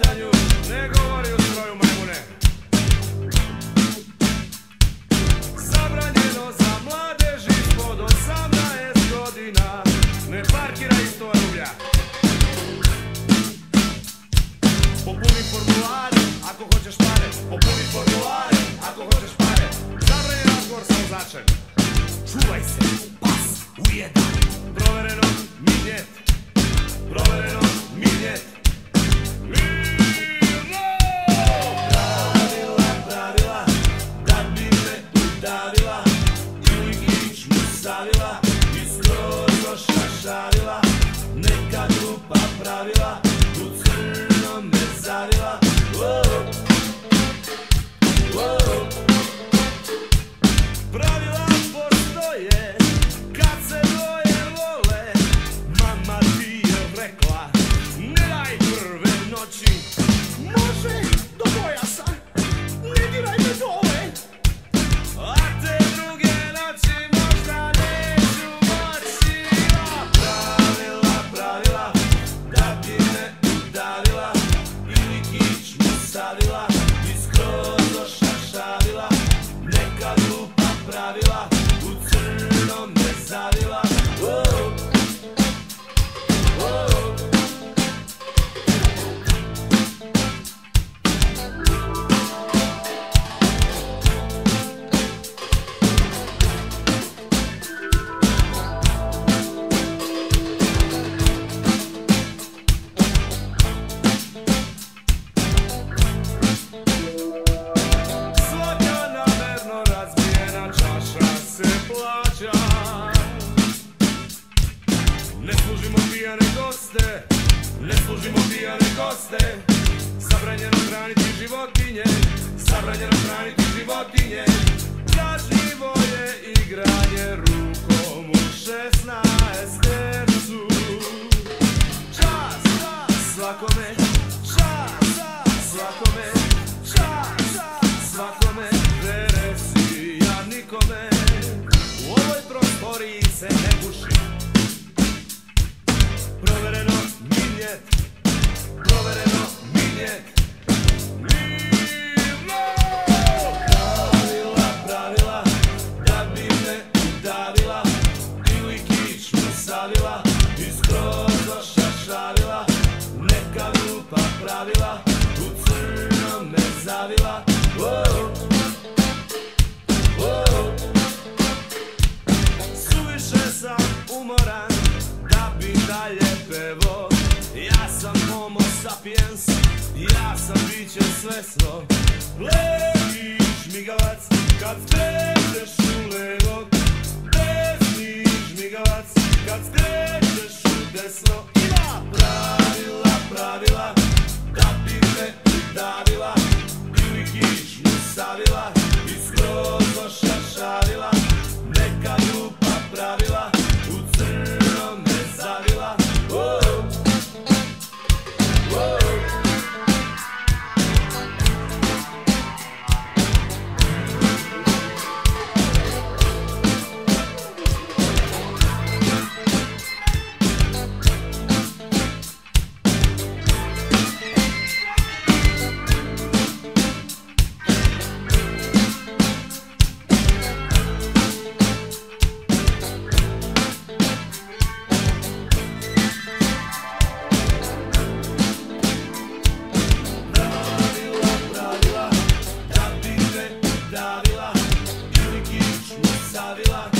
slušanje u grupa pravila ne služimo pijane goste Zabranjeno hraniti životinje, zabranjeno hraniti životinje. Kažnjivo je igranje rukom u 16 tercu. Čas, svakome, čas, svakome, čas, svakome, ja se ne pravila. Suviše sam umoran Da bi dalje pevo. Ja sam homo sapiens Ja sam biće svesno. Leviš migavac Kad skrećeš u levog Desniš migavac Kad skrećeš u desno. Ima pravila, pravila Da bi me udavila sabe lá. Davila.